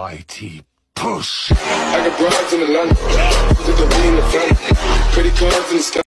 mighty push. I got broads in the London, the in the front, pretty cards in the sky.